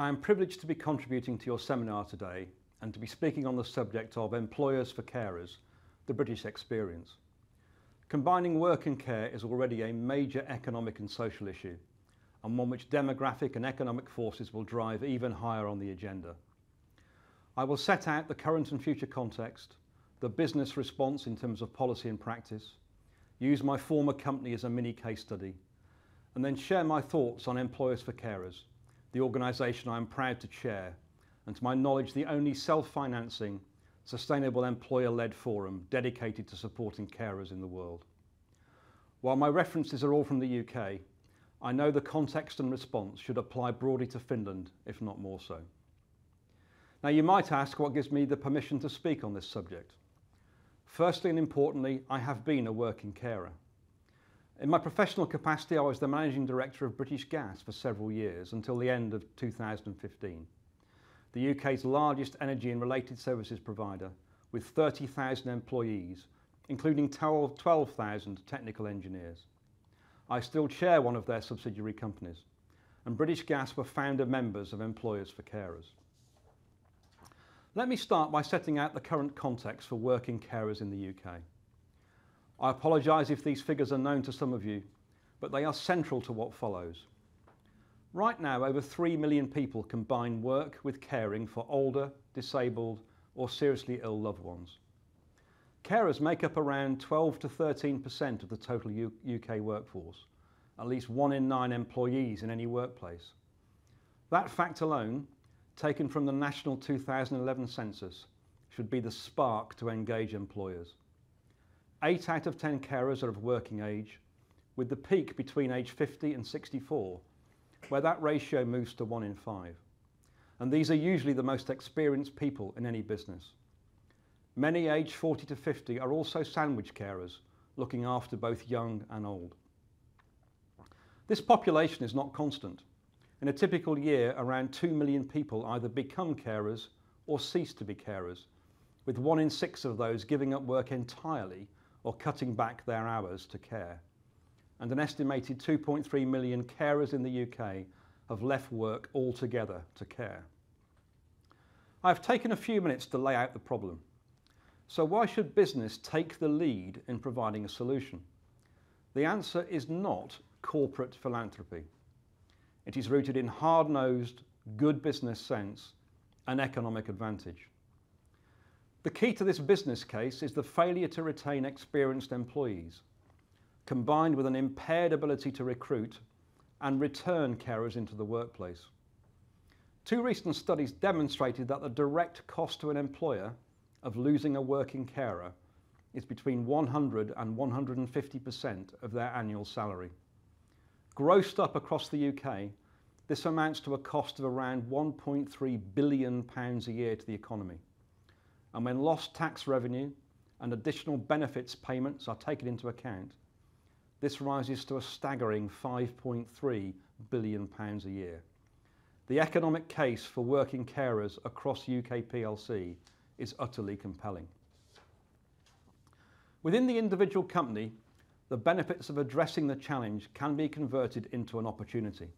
I am privileged to be contributing to your seminar today and to be speaking on the subject of employers for carers, the British experience. Combining work and care is already a major economic and social issue and one which demographic and economic forces will drive even higher on the agenda. I will set out the current and future context, the business response in terms of policy and practice, use my former company as a mini case study, and then share my thoughts on Employers for Carers, the organisation I am proud to chair, and to my knowledge the only self-financing, sustainable employer-led forum dedicated to supporting carers in the world. While my references are all from the UK, I know the context and response should apply broadly to Finland, if not more so. Now you might ask what gives me the permission to speak on this subject. Firstly and importantly, I have been a working carer. In my professional capacity, I was the Managing Director of British Gas for several years until the end of 2015. The UK's largest energy and related services provider with 30,000 employees, including 12,000 technical engineers. I still chair one of their subsidiary companies, and British Gas were founder members of Employers for Carers. Let me start by setting out the current context for working carers in the UK. I apologise if these figures are known to some of you, but they are central to what follows. Right now, over 3 million people combine work with caring for older, disabled or seriously ill loved ones. Carers make up around 12 to 13% of the total U UK workforce, at least one in nine employees in any workplace. That fact alone, taken from the national 2011 census, should be the spark to engage employers. Eight out of 10 carers are of working age, with the peak between age 50 and 64, where that ratio moves to one in five. And these are usually the most experienced people in any business. Many aged 40 to 50 are also sandwich carers, looking after both young and old. This population is not constant. In a typical year, around 2 million people either become carers or cease to be carers, with one in six of those giving up work entirely or cutting back their hours to care. And an estimated 2.3 million carers in the UK have left work altogether to care. I've taken a few minutes to lay out the problem. So why should business take the lead in providing a solution? The answer is not corporate philanthropy. It is rooted in hard-nosed, good business sense and economic advantage. The key to this business case is the failure to retain experienced employees, combined with an impaired ability to recruit and return carers into the workplace. Two recent studies demonstrated that the direct cost to an employer of losing a working carer is between 100 and 150% of their annual salary. Grossed up across the UK, this amounts to a cost of around 1.3 billion pounds a year to the economy. And when lost tax revenue and additional benefits payments are taken into account, this rises to a staggering 5.3 billion pounds a year. The economic case for working carers across UK PLC is utterly compelling. Within the individual company, the benefits of addressing the challenge can be converted into an opportunity.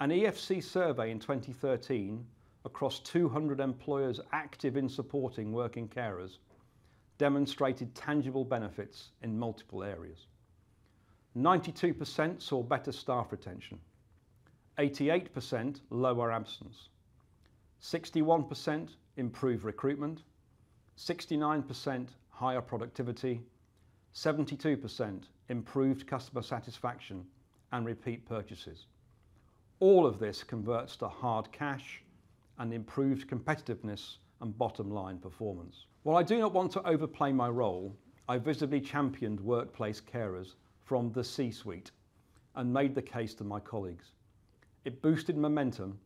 An EFC survey in 2013 across 200 employers active in supporting working carers demonstrated tangible benefits in multiple areas. 92% saw better staff retention, 88% lower absence, 61% improved recruitment, 69% higher productivity, 72% improved customer satisfaction and repeat purchases. All of this converts to hard cash and improved competitiveness and bottom line performance. While I do not want to overplay my role, I visibly championed workplace carers from the C-suite and made the case to my colleagues. It boosted momentum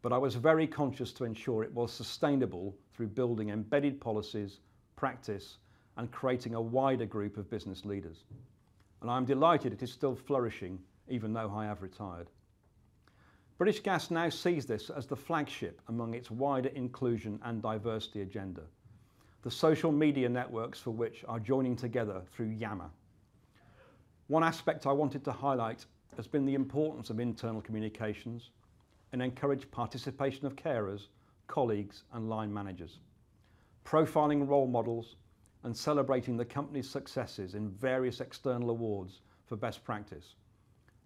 but I was very conscious to ensure it was sustainable through building embedded policies, practice, and creating a wider group of business leaders. And I'm delighted it is still flourishing, even though I have retired. British Gas now sees this as the flagship among its wider inclusion and diversity agenda, the social media networks for which are joining together through Yammer. One aspect I wanted to highlight has been the importance of internal communications, and encourage participation of carers, colleagues and line managers, profiling role models and celebrating the company's successes in various external awards for best practice,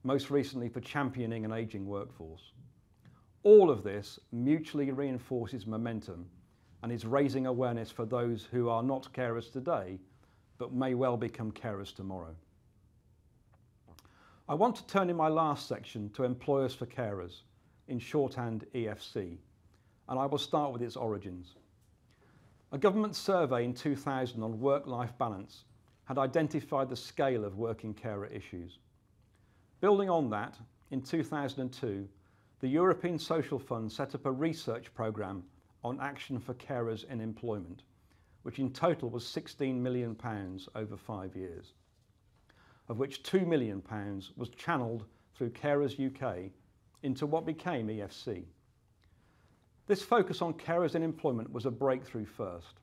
most recently for championing an ageing workforce. All of this mutually reinforces momentum and is raising awareness for those who are not carers today but may well become carers tomorrow. I want to turn in my last section to Employers for Carers, in shorthand EFC, and I will start with its origins. A government survey in 2000 on work-life balance had identified the scale of working carer issues. Building on that, in 2002, the European Social Fund set up a research programme on action for carers in employment, which in total was £16 million over five years, of which £2 million was channelled through Carers UK into what became EFC. This focus on carers in employment was a breakthrough first.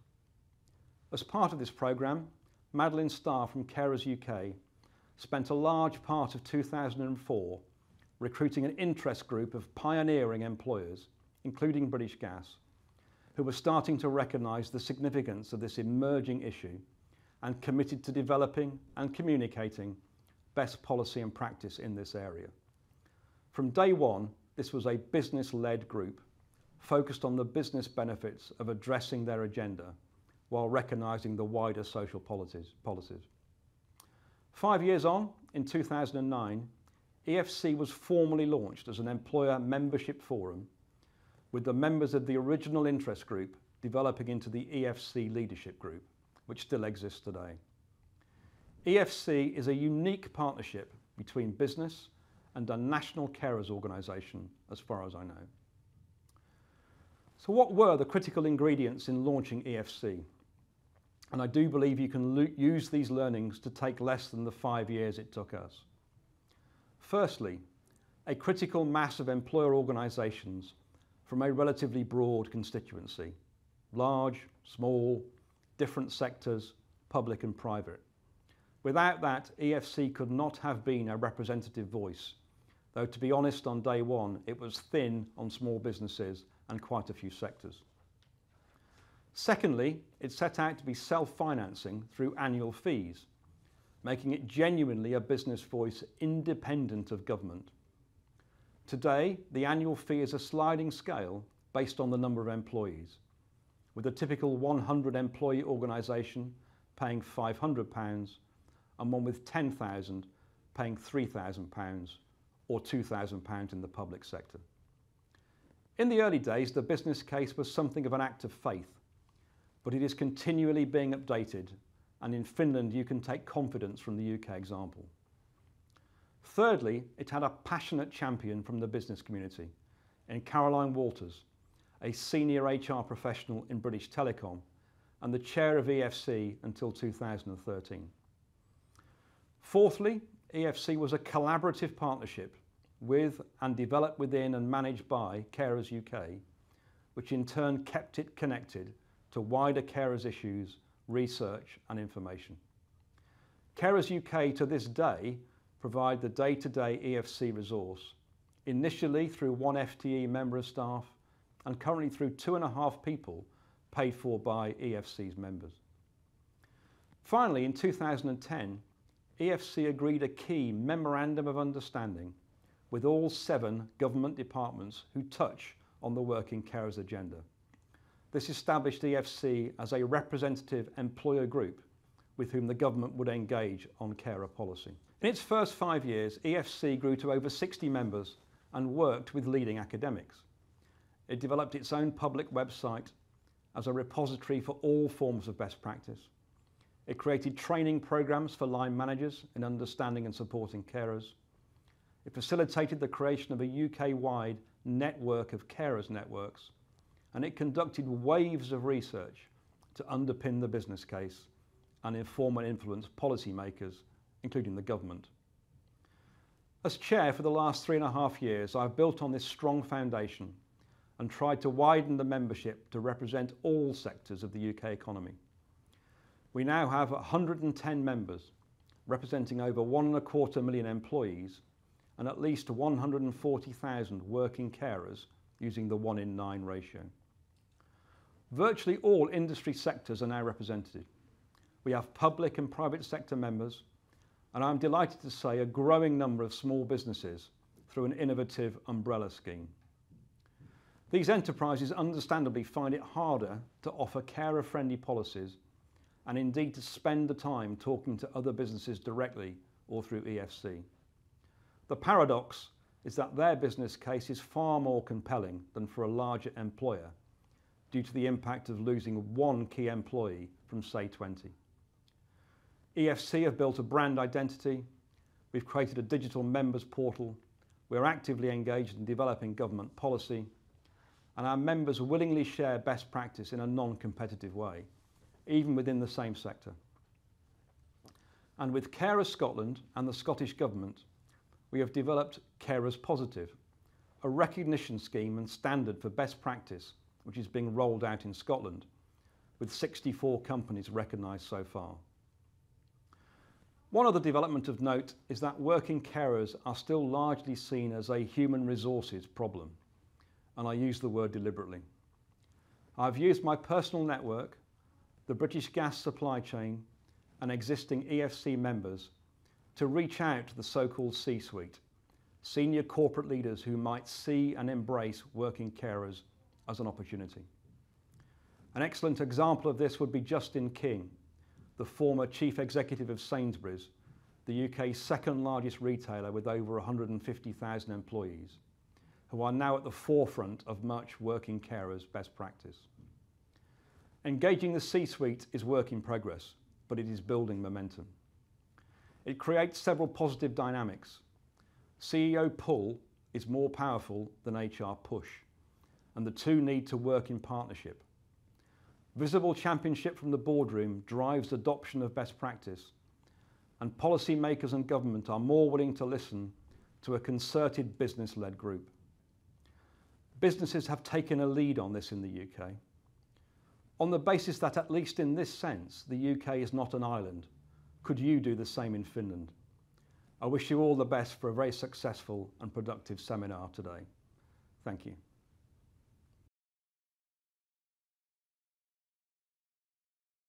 As part of this programme, Madeleine Starr from Carers UK spent a large part of 2004 recruiting an interest group of pioneering employers, including British Gas, who were starting to recognise the significance of this emerging issue and committed to developing and communicating best policy and practice in this area. From day one, this was a business-led group focused on the business benefits of addressing their agenda while recognising the wider social policies. Five years on, in 2009, EFC was formally launched as an employer membership forum with the members of the original interest group developing into the EFC Leadership Group, which still exists today. EFC is a unique partnership between business and a national carers organisation, as far as I know. So what were the critical ingredients in launching EFC? And I do believe you can use these learnings to take less than the five years it took us. Firstly, a critical mass of employer organisations from a relatively broad constituency, large, small, different sectors, public and private. Without that, EFC could not have been a representative voice, though to be honest, on day one, it was thin on small businesses and quite a few sectors. Secondly, it set out to be self-financing through annual fees, making it genuinely a business voice independent of government. Today, the annual fee is a sliding scale based on the number of employees, with a typical 100 employee organisation paying £500 and one with 10,000 paying £3,000 or £2,000 in the public sector. In the early days, the business case was something of an act of faith, but it is continually being updated and in Finland you can take confidence from the UK example. Thirdly, it had a passionate champion from the business community in Caroline Waters, a senior HR professional in British Telecom and the chair of EFC until 2013. Fourthly, EFC was a collaborative partnership with and developed within and managed by Carers UK, which in turn kept it connected to wider carers issues, research and information. Carers UK to this day provide the day-to-day -day EFC resource, initially through one FTE member of staff and currently through two and a half people paid for by EFC's members. Finally, in 2010, EFC agreed a key Memorandum of Understanding with all seven government departments who touch on the Working Carers agenda. This established EFC as a representative employer group with whom the government would engage on carer policy. In its first five years, EFC grew to over 60 members and worked with leading academics. It developed its own public website as a repository for all forms of best practice. It created training programs for line managers in understanding and supporting carers. It facilitated the creation of a UK-wide network of carers networks and it conducted waves of research to underpin the business case and inform and influence policymakers including the government. As chair for the last three and a half years, I've built on this strong foundation and tried to widen the membership to represent all sectors of the UK economy. We now have 110 members, representing over one and a quarter million employees, and at least 140,000 working carers using the 1 in 9 ratio. Virtually all industry sectors are now represented. We have public and private sector members, and I'm delighted to say a growing number of small businesses through an innovative umbrella scheme. These enterprises understandably find it harder to offer carer-friendly policies and indeed to spend the time talking to other businesses directly or through EFC. The paradox is that their business case is far more compelling than for a larger employer due to the impact of losing one key employee from say 20. EFC have built a brand identity, we've created a digital members portal, we're actively engaged in developing government policy, and our members willingly share best practice in a non-competitive way, even within the same sector. And with Carers Scotland and the Scottish Government, we have developed Carers Positive, a recognition scheme and standard for best practice which is being rolled out in Scotland, with 64 companies recognised so far. One other development of note is that working carers are still largely seen as a human resources problem, and I use the word deliberately. I've used my personal network, the British gas supply chain, and existing EFC members to reach out to the so-called C-suite, senior corporate leaders who might see and embrace working carers as an opportunity. An excellent example of this would be Justin King, the former chief executive of Sainsbury's, the UK's second largest retailer with over 150,000 employees, who are now at the forefront of much working carers best practice. Engaging the C-suite is work in progress, but it is building momentum. It creates several positive dynamics. CEO pull is more powerful than HR push and the two need to work in partnership. Visible championship from the boardroom drives adoption of best practice, and policymakers and government are more willing to listen to a concerted business-led group. Businesses have taken a lead on this in the UK, on the basis that at least in this sense, the UK is not an island. Could you do the same in Finland? I wish you all the best for a very successful and productive seminar today. Thank you.